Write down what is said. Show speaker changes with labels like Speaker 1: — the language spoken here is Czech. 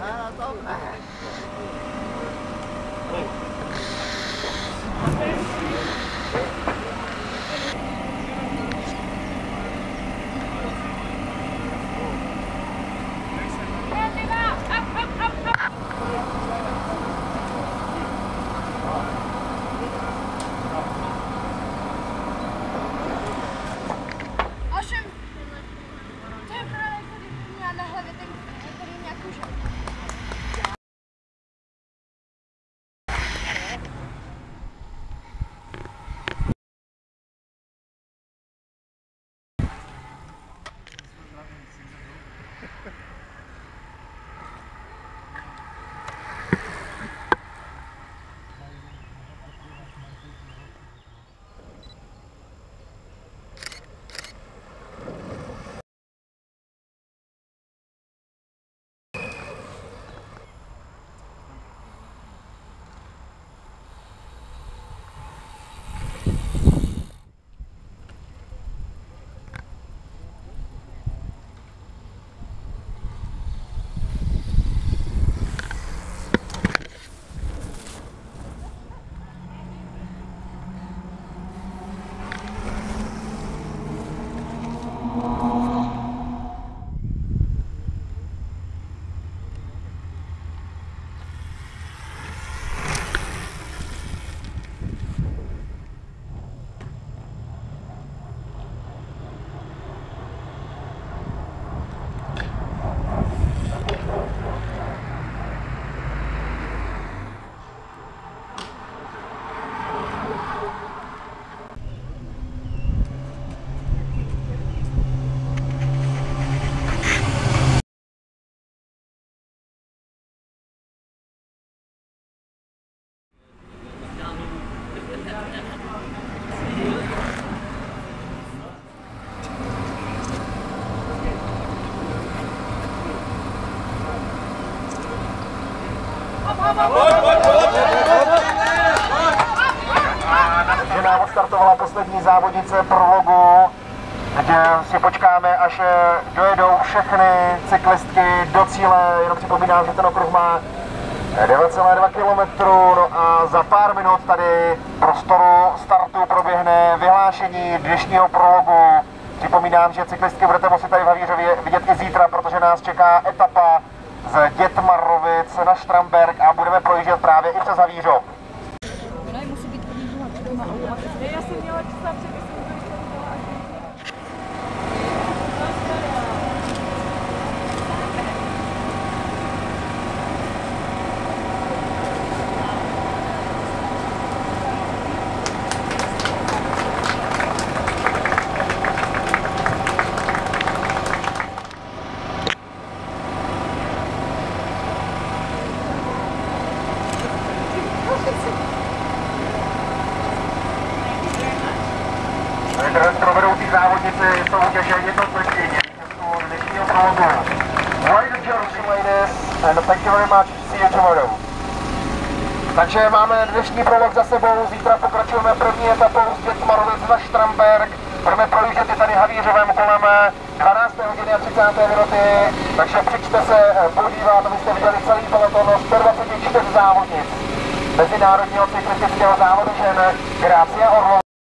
Speaker 1: Đó, tốt mà. 哇
Speaker 2: že nám odstartovala poslední závodnice prologu, kde si počkáme, až eh, dojedou všechny cyklistky do cíle. Jenom připomínám, že ten okruh má eh, 9,2 km no a za pár minut tady prostoru startu proběhne vyhlášení dnešního prologu. Připomínám, že cyklistky budete moci tady v Havířově vidět i zítra, protože nás čeká etapa z Dětmarovic na Štramberg a budeme projíždět právě i přes Havířov.
Speaker 3: Já jsem měla
Speaker 2: Dnešního and thank you very much. See you tomorrow. Takže máme dnešní prolog za sebou, zítra pokračujeme první etapou z Dětmarovic na Štramberg. Budeme projíždět i tady Havířovém kolem 12. hodiny a 30. minuty, takže přijďte se podívat, abyste viděli celý peloton 124 závodnic Mezinárodního cyklistického závodu žen Grácia Orlov.